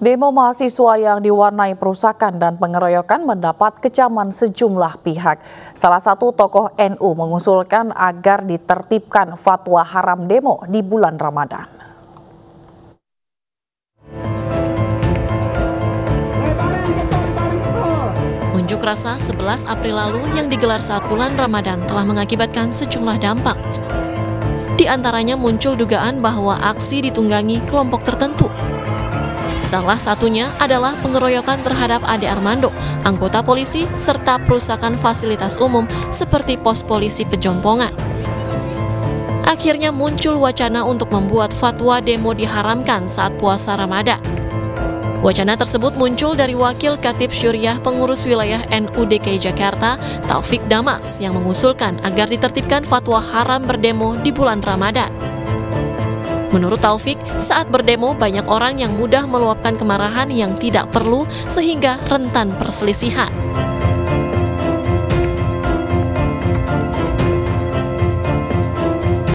Demo mahasiswa yang diwarnai perusakan dan pengeroyokan mendapat kecaman sejumlah pihak. Salah satu tokoh NU mengusulkan agar ditertibkan fatwa haram demo di bulan Ramadan. Unjuk rasa 11 April lalu yang digelar saat bulan Ramadan telah mengakibatkan sejumlah dampak. Di antaranya muncul dugaan bahwa aksi ditunggangi kelompok tertentu Salah satunya adalah pengeroyokan terhadap Ade Armando, anggota polisi, serta perusakan fasilitas umum seperti pos polisi Pejompongan. Akhirnya muncul wacana untuk membuat fatwa demo diharamkan saat puasa Ramadan. Wacana tersebut muncul dari Wakil Katib Syuriah Pengurus Wilayah NU DKI Jakarta, Taufik Damas, yang mengusulkan agar ditertibkan fatwa haram berdemo di bulan Ramadan. Menurut Taufik, saat berdemo banyak orang yang mudah meluapkan kemarahan yang tidak perlu sehingga rentan perselisihan.